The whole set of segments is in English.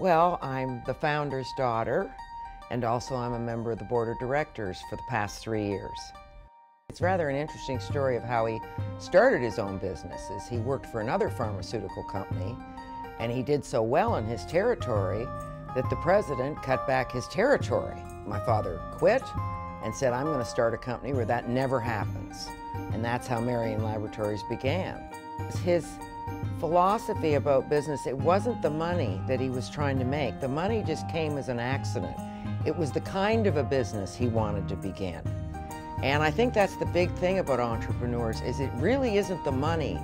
Well, I'm the founder's daughter, and also I'm a member of the board of directors for the past three years. It's rather an interesting story of how he started his own businesses. He worked for another pharmaceutical company, and he did so well in his territory that the president cut back his territory. My father quit and said, I'm going to start a company where that never happens. And that's how Marion Laboratories began. His philosophy about business, it wasn't the money that he was trying to make. The money just came as an accident. It was the kind of a business he wanted to begin. And I think that's the big thing about entrepreneurs is it really isn't the money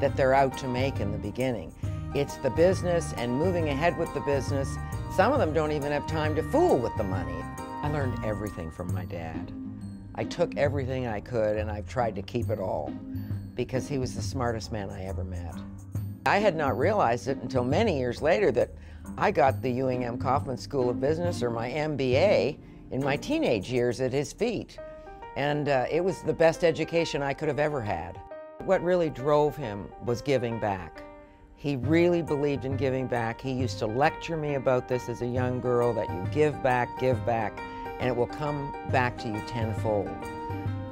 that they're out to make in the beginning. It's the business and moving ahead with the business. Some of them don't even have time to fool with the money. I learned everything from my dad. I took everything I could and I've tried to keep it all because he was the smartest man I ever met. I had not realized it until many years later that I got the Ewing M. Kauffman School of Business or my MBA in my teenage years at his feet. And uh, it was the best education I could have ever had. What really drove him was giving back. He really believed in giving back. He used to lecture me about this as a young girl, that you give back, give back, and it will come back to you tenfold.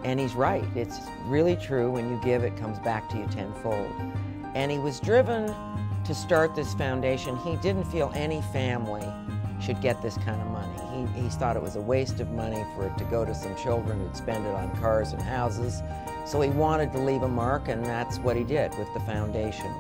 And he's right. It's really true. When you give, it comes back to you tenfold. And he was driven to start this foundation. He didn't feel any family should get this kind of money. He, he thought it was a waste of money for it to go to some children who'd spend it on cars and houses. So he wanted to leave a mark, and that's what he did with the foundation.